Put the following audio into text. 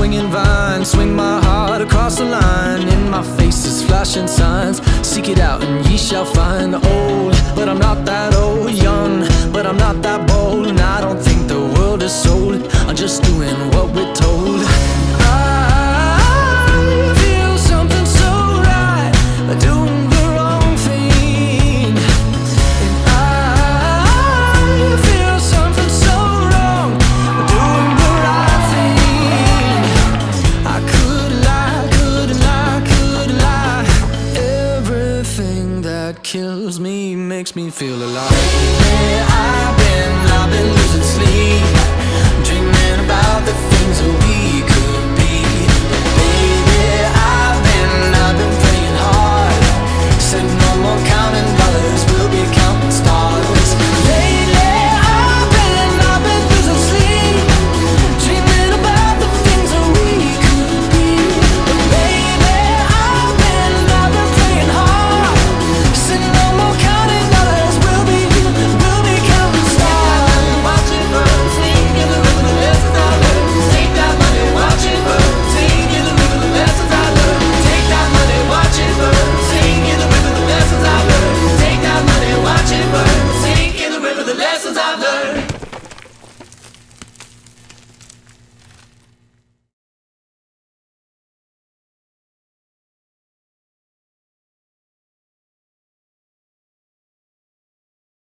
Swinging vine. Swing my heart across the line. In my face is flashing signs. Seek it out and ye shall find. Old, but I'm not that kills me makes me feel alive. Yeah, I've been, I've been losing sleep,